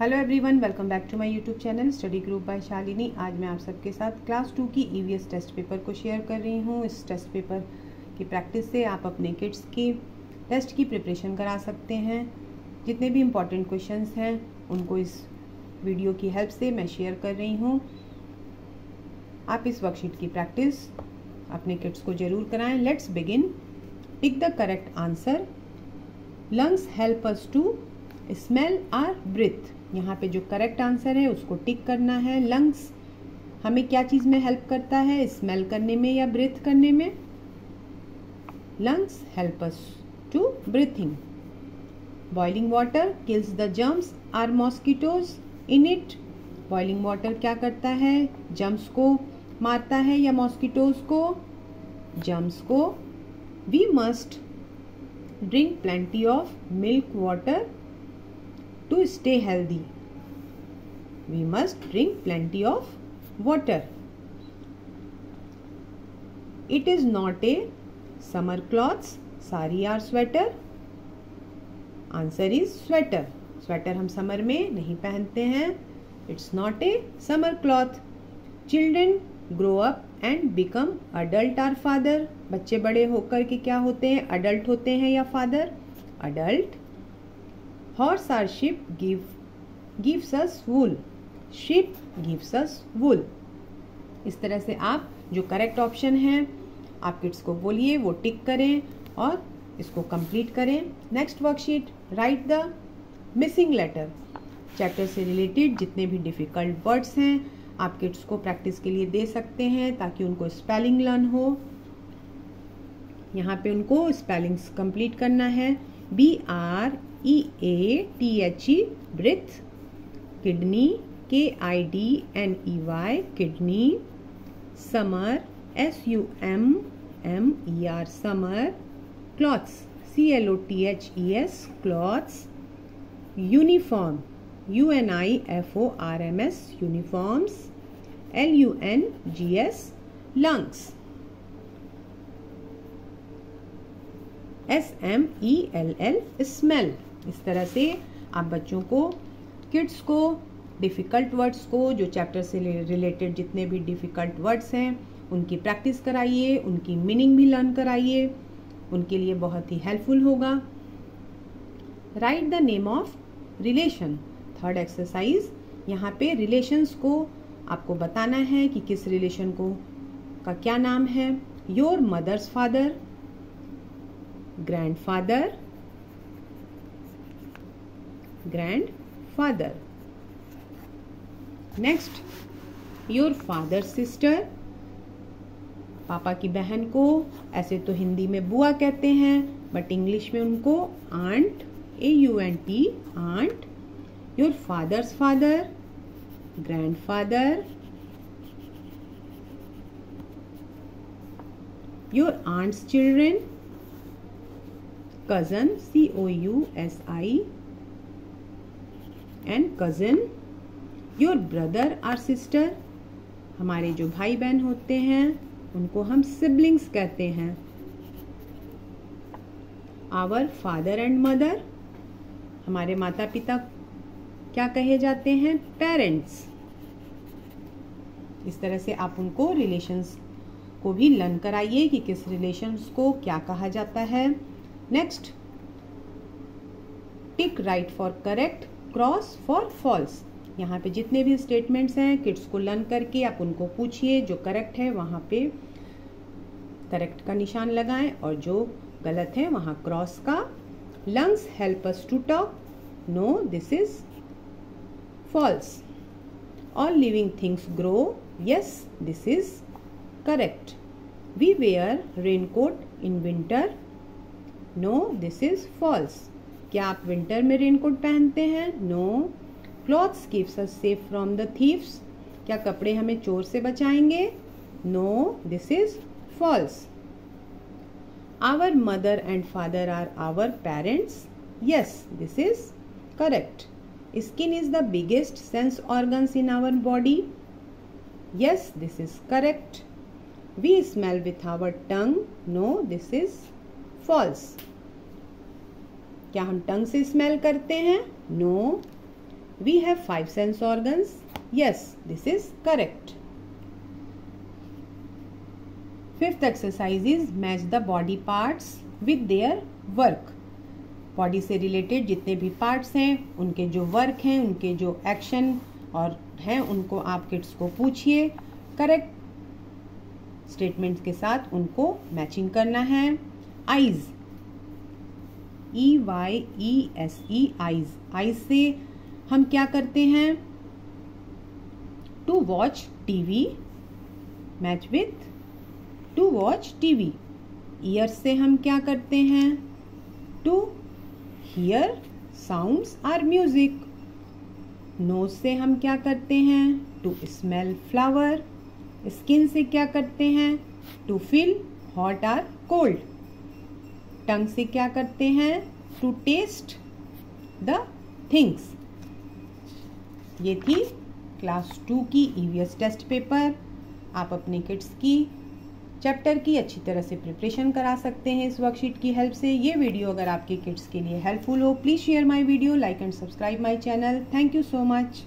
Hello everyone welcome back to my YouTube channel study group by Shalini आज मैं आप सबके साथ क्लास टू की ईवीएस टेस्ट पेपर को शेयर कर रही हूँ। इस टेस्ट पेपर की प्रैक्टिस से आप अपने किड्स की टेस्ट की प्रिपरेशन करा सकते हैं। जितने भी इंपॉर्टेंट क्वेश्चंस हैं, उनको इस वीडियो की हेल्प से मैं शेयर कर रही हूँ। आप इस वर्कशीट की प्रैक्टिस अपने किड्स को ज़रूर कराएँ। Let's begin pick the correct answer lungs help us to smell or breathe यहाँ पे जो करेक्ट आंसर है, उसको टिक करना है। लंग्स हमें क्या चीज़ में हेल्प करता है? स्मेल करने में या ब्रिथ करने में? Lungs help us to breathing boiling water kills the germs or mosquitoes in it boiling water क्या करता है? जम्स को मारता है या मॉस्किटोज को? जम्स को. We must drink plenty of milk water to stay healthy. We must drink plenty of water. It is not a summer clothes, sari or sweater. Answer is sweater. Sweater हम summer में नहीं पहनते हैं it's not a summer cloth children grow up and become adult or father बच्चे बड़े होकर के क्या होते हैं अडल्ट होते हैं या father adult Horse or sheep give, gives us wool. Sheep gives us wool. इस तरह से आप जो करेक्ट ऑप्शन है, आप किड्स को बोलिए, वो टिक करें और इसको कंप्लीट करें next worksheet write the missing letter chapter से रिलेटेड जितने भी डिफ़िकल्ट वर्ड्स हैं, आप किड्स को प्रैक्टिस के लिए दे सकते हैं ताकि उनको स्पेलिंग लर्न हो यहाँ पे उनको स्पेलिंग्स कंप्लीट करना है B R E A T H E breathe kidney K I D N E Y kidney summer S U M M E R summer clothes C L O T H E S clothes uniform U N I F O R M S uniforms L U N G S lungs S M E L L smell इस तरह से आप बच्चों को kids को difficult words को, जो chapter से रिलेटेड जितने भी डिफ़िकल्ट वर्ड्स हैं, उनकी प्रैक्टिस कराइए, उनकी मीनिंग भी लर्न कराइए, उनके लिए बहुत ही हेल्पफुल होगा। Write the name of relation third exercise यहाँ पे रिलेशंस को आपको बताना है कि किस रिलेशन को, का क्या नाम है। Your mother's father grandfather grandfather. Next your father sister पापा की बहन को, ऐसे तो हिंदी में बुआ कहते हैं बट इंग्लिश में उनको aunt A U N T aunt your father's father grandfather your aunt's children cousin C O U S I and cousin your brother or sister हमारे जो भाई बहन होते हैं, उनको हम सिबलिंग्स कहते हैं। आवर फादर एंड मदर हमारे माता पिता क्या कहे जाते हैं? पेरेंट्स इस तरह से आप उनको रिलेशंस को भी लर्न कराइए कि किस रिलेशंस को क्या कहा जाता है। Next tick right for correct cross for false यहाँ पे जितने भी स्टेटमेंट्स हैं किड्स को लर्न करके आप उनको पूछिए, जो करेक्ट है, वहाँ पे करेक्ट का निशान लगाएँ और जो गलत है, वहाँ क्रॉस का lungs help us to talk no this is false all living things grow yes this is correct we wear raincoat in winter no this is false क्या आप विंटर में रेनकोट पहनते हैं? No clothes keeps us safe from the thieves क्या कपड़े हमें चोर से बचाएँगे? No this is false our mother and father are our parents yes this is correct skin is the biggest sense organs in our body yes this is correct we smell with our tongue no this is false क्या हम tongue से smell करते हैं? No we have five sense organs yes this is correct fifth exercise is match the body parts with their work body से related जितने भी parts हैं, उनके जो वर्क हैं, उनके जो एक्शन और हैं, उनको आप किड्स को पूछिए। करेक्ट स्टेटमेंट्स के साथ उनको मैचिंग करना है। Eyes E Y E S E eyes eyes से हम क्या करते हैं? To watch TV match with to watch TV ear से हम क्या करते हैं? To hear sounds or music nose से हम क्या करते हैं? टू स्मेल फ्लावर स्किन से क्या करते हैं? To feel hot or cold tongue से क्या करते हैं? टू टेस्ट द थिंग्स ये थी क्लास टू की ईवीएस टेस्ट पेपर आप अपने किड्स की चैप्टर की अच्छी तरह से प्रिपरेशन करा सकते हैं इस वर्कशीट की हेल्प से। ये वीडियो अगर आपके किड्स के लिए हेल्पफुल हो please share my video like and subscribe my channel thank you so much